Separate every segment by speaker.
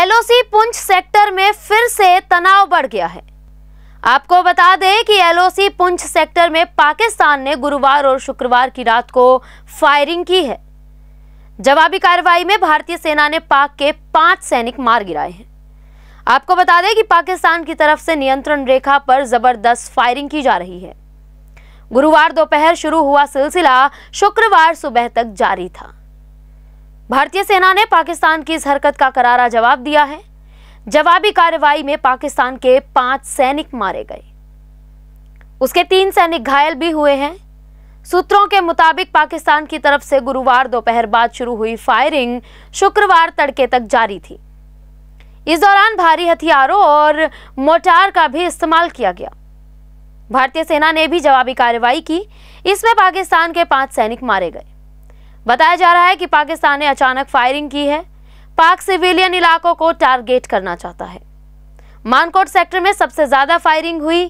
Speaker 1: LOC Poonch sector में फिर से तनाव बढ़ गया है। आपको बता दें कि एलओसी पुंछ सेक्टर में पाकिस्तान ने गुरुवार और शुक्रवार की रात को फायरिंग की है। जवाबी कार्रवाई में भारतीय सेना ने पाक के पाँच सैनिक मार गिराए हैं। आपको बता दें कि पाकिस्तान की तरफ़ से नियंत्रण रेखा पर ज़बरदस्त फायरिंग की जा रही है। गुरुवार दोपहर शुरू हुआ सिलसिला शुक्रवार सुबह तक जारी था। भारतीय सेना ने पाकिस्तान की इस हरकत का करारा जवाब दिया है। जवाबी कार्रवाई में पाकिस्तान के पाँच सैनिक मारे गए। उसके तीन सैनिक घायल भी हुए हैं। सूत्रों के मुताबिक पाकिस्तान की तरफ़ से गुरुवार दोपहर बाद शुरू हुई फायरिंग शुक्रवार तड़के तक जारी थी। इस दौरान भारी हथियारों और मोटार का भी इस्तेमाल किया गया। भारतीय सेना ने भी जवाबी कार्रवाई की। इसमें पाकिस्तान के पाँच सैनिक मारे गए। बताया जा रहा है कि पाकिस्तान ने अचानक फायरिंग की है। पाक सिविलियन इलाकों को टारगेट करना चाहता है। मानकोट सेक्टर में सबसे ज़्यादा फायरिंग हुई।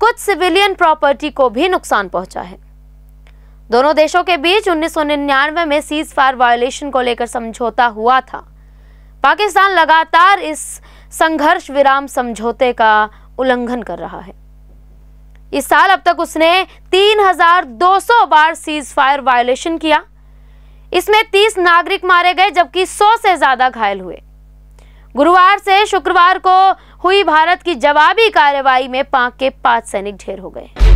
Speaker 1: कुछ सिविलियन प्रॉपर्टी को भी नुकसान पहुँचा है। दोनों देशों के बीच 1999 में सीज फायर वायोलेशन को लेकर समझौता हुआ था। पाकिस्तान लगातार इस संघर्ष विराम समझौते का उल्लंघन कर रहा है। इस साल अब तक उसने 3,200 बार सीज फायर वायोलेशन किया। इसमें 30 नागरिक मारे गए, जबकि 100 से ज़्यादा घायल हुए। गुरुवार से शुक्रवार को हुई भारत की जवाबी कार्रवाई में पाक के पाँच सैनिक ढेर हो गए।